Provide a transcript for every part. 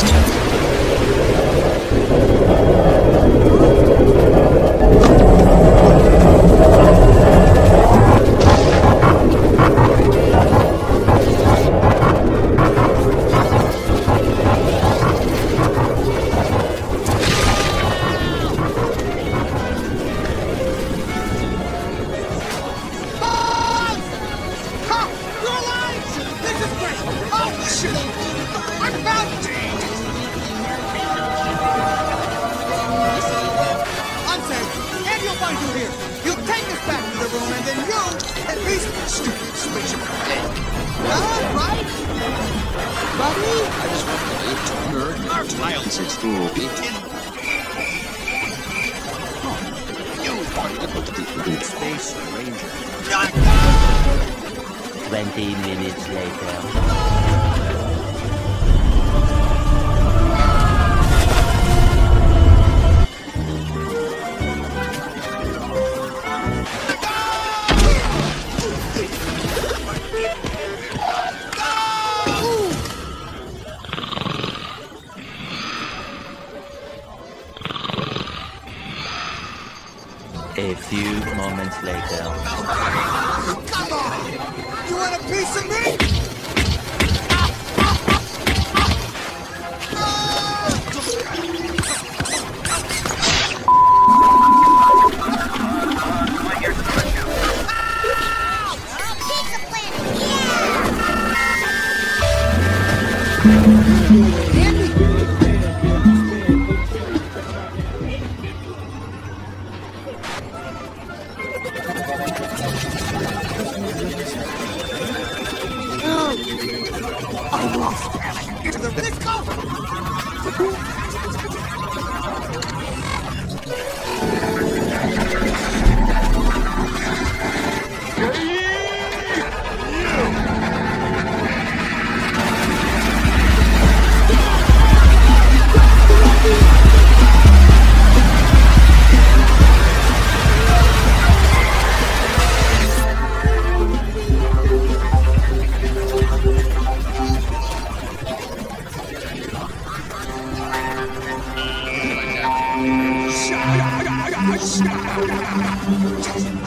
Ha! Here! You'll take us back to the room, and then you, at least, stupid spaceship thing! All right? Buddy? I just want to live to nerd our child since school. You are the Space Ranger. 20 minutes later. Oh. Few moments later. Come on! You want a piece of me? Let's go! My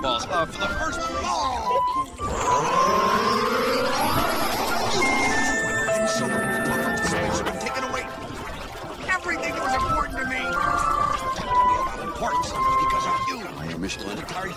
balls are uh, for the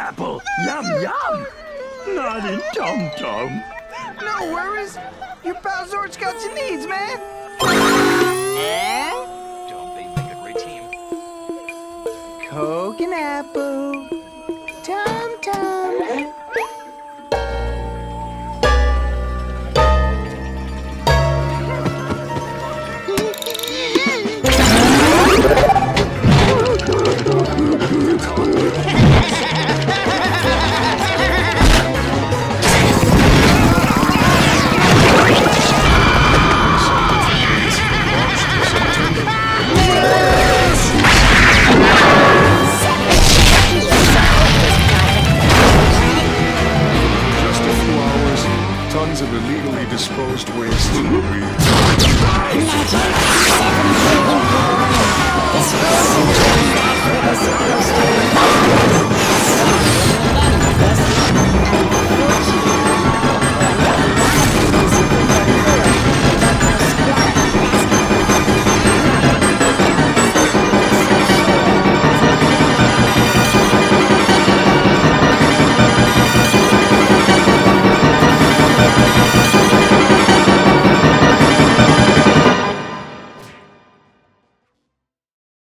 Apple. Yum, yum. Not in Tom Tom. No worries. Your pal Zort's got your needs, man. Don't they make a great team? Coconut apple. tons of illegally disposed waste to.